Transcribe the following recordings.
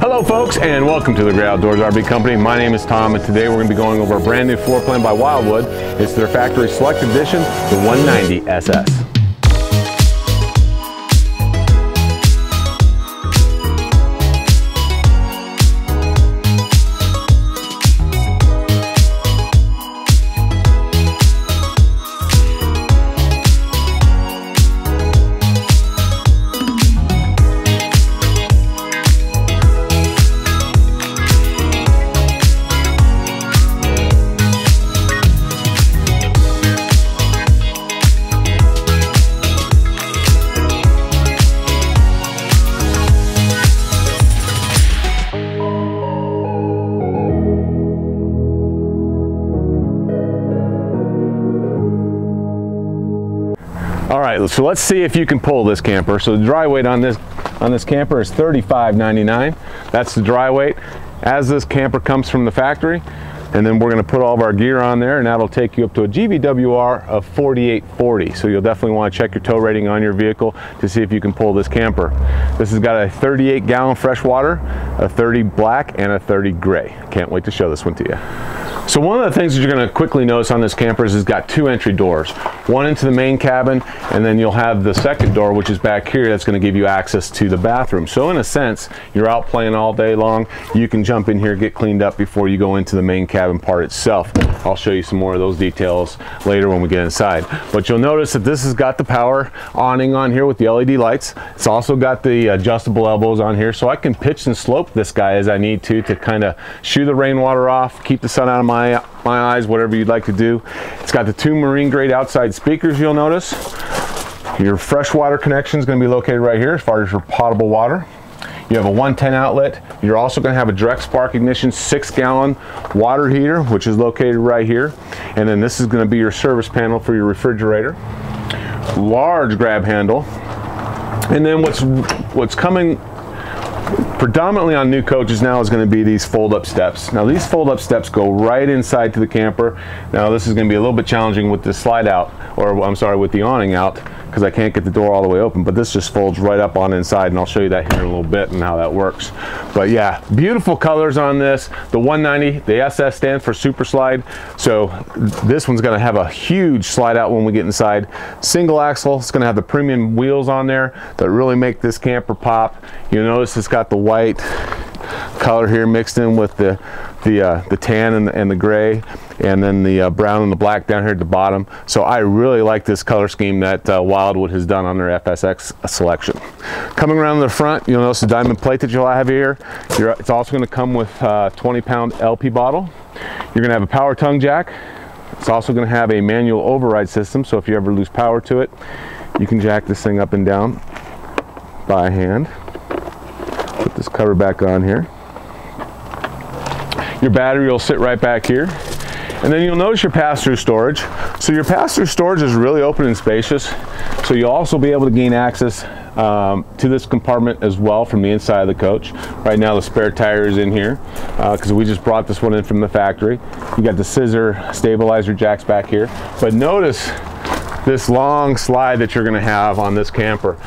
Hello folks and welcome to the Great Outdoors RV Company. My name is Tom and today we're going to be going over a brand new floor plan by Wildwood. It's their factory select edition, the 190 SS. Right, so let's see if you can pull this camper. So the dry weight on this on this camper is 35.99. That's the dry weight. As this camper comes from the factory, and then we're going to put all of our gear on there and that'll take you up to a GVWR of 4840 so you'll definitely want to check your tow rating on your vehicle to see if you can pull this camper this has got a 38 gallon freshwater a 30 black and a 30 gray can't wait to show this one to you so one of the things that you're going to quickly notice on this camper is it's got two entry doors one into the main cabin and then you'll have the second door which is back here that's going to give you access to the bathroom so in a sense you're out playing all day long you can jump in here get cleaned up before you go into the main cabin cabin part itself. I'll show you some more of those details later when we get inside. But you'll notice that this has got the power awning on here with the LED lights. It's also got the adjustable elbows on here so I can pitch and slope this guy as I need to to kind of shoo the rainwater off, keep the sun out of my, my eyes, whatever you'd like to do. It's got the two marine grade outside speakers you'll notice. Your freshwater connection is going to be located right here as far as your potable water. You have a 110 outlet. You're also going to have a direct spark ignition six gallon water heater, which is located right here. And then this is going to be your service panel for your refrigerator. Large grab handle. And then what's what's coming predominantly on new coaches now is going to be these fold-up steps. Now these fold-up steps go right inside to the camper. Now this is going to be a little bit challenging with the slide out, or I'm sorry, with the awning out because I can't get the door all the way open, but this just folds right up on inside and I'll show you that here in a little bit and how that works. But yeah, beautiful colors on this. The 190, the SS stands for Super Slide. So this one's gonna have a huge slide out when we get inside. Single axle, it's gonna have the premium wheels on there that really make this camper pop. You'll notice it's got the white color here mixed in with the the uh, the tan and the, and the gray and then the uh, brown and the black down here at the bottom. So I really like this color scheme that uh, Wildwood has done on their FSX selection. Coming around the front you'll notice the diamond plate that you'll have here. You're, it's also going to come with a uh, 20 pound LP bottle. You're going to have a power tongue jack. It's also going to have a manual override system so if you ever lose power to it you can jack this thing up and down by hand. Put this cover back on here your battery will sit right back here. And then you'll notice your pass-through storage. So your pass-through storage is really open and spacious. So you'll also be able to gain access um, to this compartment as well from the inside of the coach. Right now the spare tire is in here because uh, we just brought this one in from the factory. You got the scissor stabilizer jacks back here. But notice this long slide that you're gonna have on this camper.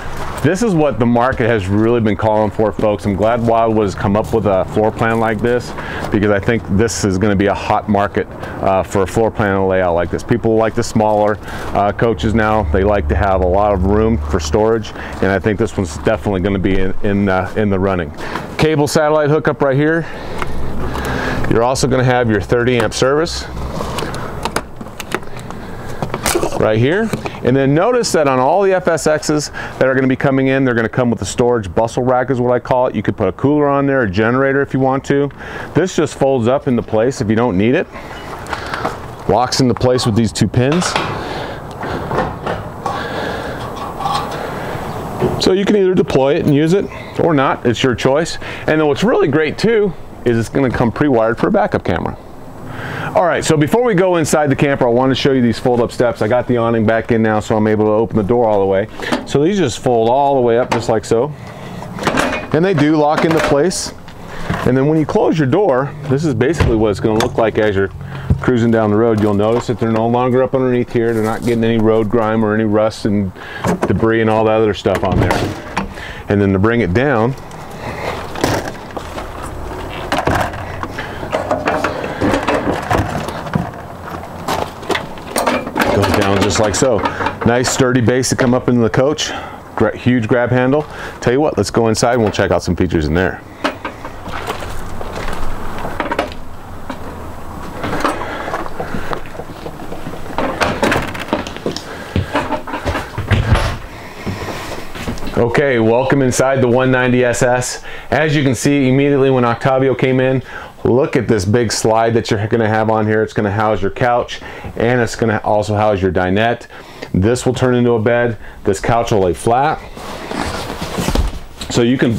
This is what the market has really been calling for, folks. I'm glad Wildwood has come up with a floor plan like this because I think this is gonna be a hot market uh, for a floor plan and layout like this. People like the smaller uh, coaches now. They like to have a lot of room for storage, and I think this one's definitely gonna be in, in, uh, in the running. Cable satellite hookup right here. You're also gonna have your 30 amp service right here. And then notice that on all the FSXs that are going to be coming in, they're going to come with a storage bustle rack is what I call it. You could put a cooler on there, a generator if you want to. This just folds up into place if you don't need it. Locks into place with these two pins. So you can either deploy it and use it or not, it's your choice. And then what's really great too is it's gonna come pre-wired for a backup camera. All right, so before we go inside the camper, I want to show you these fold-up steps. I got the awning back in now, so I'm able to open the door all the way. So these just fold all the way up just like so. And they do lock into place. And then when you close your door, this is basically what it's going to look like as you're cruising down the road. You'll notice that they're no longer up underneath here. They're not getting any road grime or any rust and debris and all that other stuff on there. And then to bring it down, down just like so. Nice sturdy base to come up into the coach. Huge grab handle. Tell you what, let's go inside and we'll check out some features in there. Okay, welcome inside the 190SS. As you can see, immediately when Octavio came in, look at this big slide that you're gonna have on here. It's gonna house your couch and it's gonna also house your dinette. This will turn into a bed. This couch will lay flat. So you can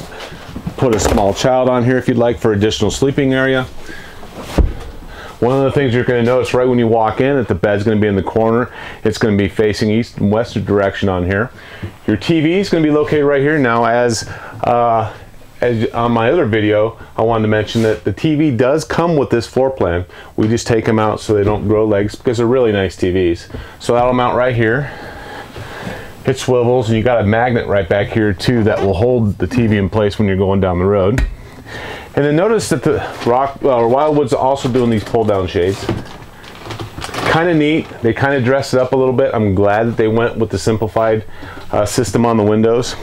put a small child on here if you'd like for additional sleeping area. One of the things you're going to notice right when you walk in that the bed's going to be in the corner. It's going to be facing east and west direction on here. Your TV is going to be located right here. Now as, uh, as on my other video, I wanted to mention that the TV does come with this floor plan. We just take them out so they don't grow legs because they're really nice TVs. So that'll mount right here. It swivels and you got a magnet right back here too that will hold the TV in place when you're going down the road. And then notice that the Rock or Wildwood's also doing these pull down shades. Kind of neat. They kind of dress it up a little bit. I'm glad that they went with the simplified uh, system on the windows.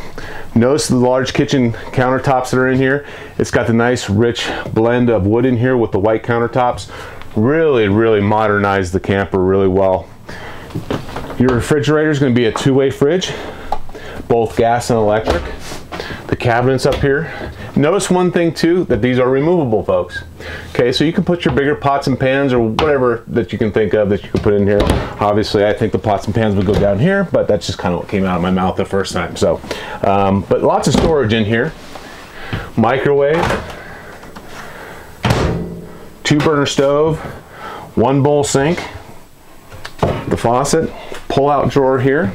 Notice the large kitchen countertops that are in here. It's got the nice rich blend of wood in here with the white countertops. Really, really modernized the camper really well. Your refrigerator is going to be a two-way fridge, both gas and electric. The cabinets up here Notice one thing too, that these are removable folks. Okay, so you can put your bigger pots and pans or whatever that you can think of that you can put in here. Obviously, I think the pots and pans would go down here, but that's just kind of what came out of my mouth the first time. So, um, but lots of storage in here. Microwave, two burner stove, one bowl sink, the faucet, pull out drawer here,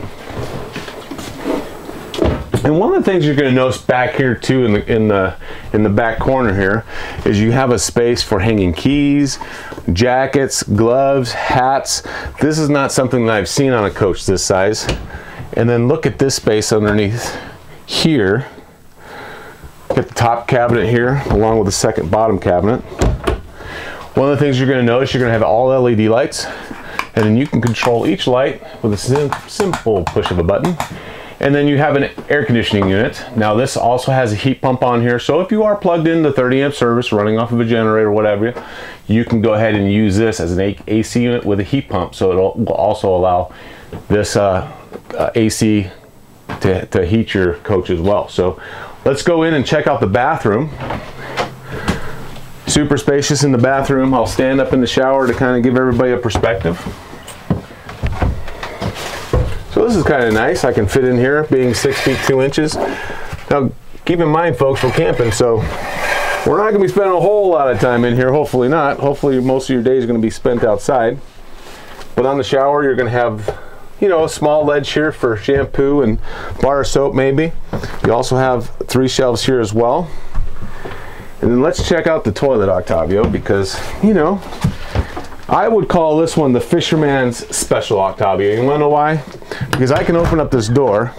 and one of the things you're going to notice back here too in the in the in the back corner here is you have a space for hanging keys, jackets, gloves, hats. This is not something that I've seen on a coach this size. And then look at this space underneath here. Get the top cabinet here along with the second bottom cabinet. One of the things you're going to notice, you're going to have all LED lights and then you can control each light with a sim simple push of a button. And then you have an air conditioning unit. Now this also has a heat pump on here. So if you are plugged in the 30 amp service running off of a generator or whatever, you can go ahead and use this as an AC unit with a heat pump. So it will also allow this uh, uh, AC to, to heat your coach as well. So let's go in and check out the bathroom. Super spacious in the bathroom. I'll stand up in the shower to kind of give everybody a perspective. This is kind of nice. I can fit in here being six feet two inches. Now keep in mind folks, we're camping, so we're not gonna be spending a whole lot of time in here, hopefully not. Hopefully most of your day is gonna be spent outside. But on the shower, you're gonna have you know, a small ledge here for shampoo and bar soap maybe. You also have three shelves here as well. And then let's check out the toilet, Octavio, because, you know, I would call this one the fisherman's special Octavio. You wanna know why? Because I can open up this door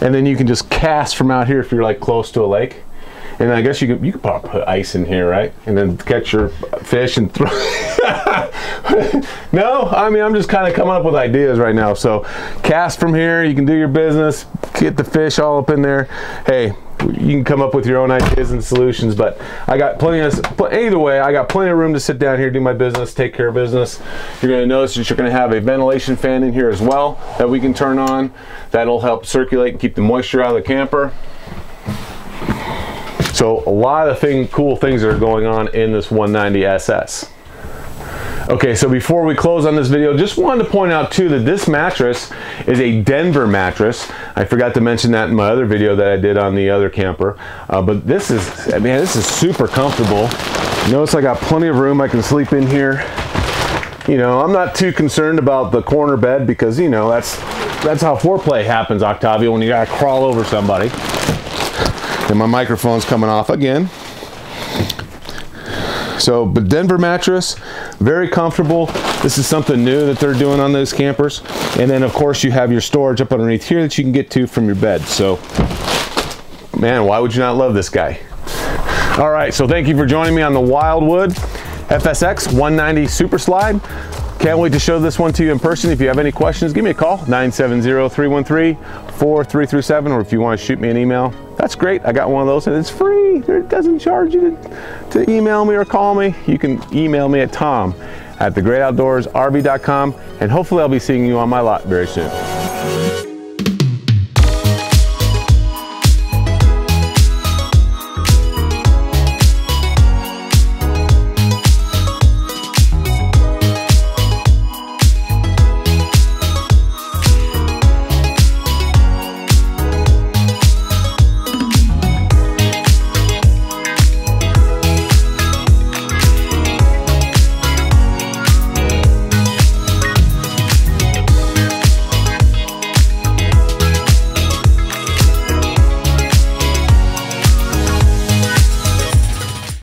and then you can just cast from out here if you're like close to a lake. And I guess you could you could probably put ice in here, right? And then catch your fish and throw. no, I mean I'm just kind of coming up with ideas right now. So cast from here, you can do your business, get the fish all up in there. Hey, you can come up with your own ideas and solutions but I got plenty of either way I got plenty of room to sit down here do my business take care of business. You're to notice that you're going to have a ventilation fan in here as well that we can turn on. That'll help circulate and keep the moisture out of the camper. So a lot of thing cool things are going on in this 190 SS Okay, so before we close on this video, just wanted to point out too that this mattress is a Denver mattress. I forgot to mention that in my other video that I did on the other camper. Uh, but this is, I mean, this is super comfortable. Notice I got plenty of room. I can sleep in here. You know, I'm not too concerned about the corner bed because, you know, that's that's how foreplay happens, Octavio, when you gotta crawl over somebody. And my microphone's coming off again. So, but Denver mattress, very comfortable. This is something new that they're doing on those campers. And then of course you have your storage up underneath here that you can get to from your bed. So, man, why would you not love this guy? All right, so thank you for joining me on the Wildwood FSX 190 Super Slide. Can't wait to show this one to you in person. If you have any questions, give me a call, 970-313-4337, or if you want to shoot me an email, that's great. I got one of those and it's free. It doesn't charge you to, to email me or call me. You can email me at tom at thegreatoutdoorsrv.com, and hopefully I'll be seeing you on my lot very soon.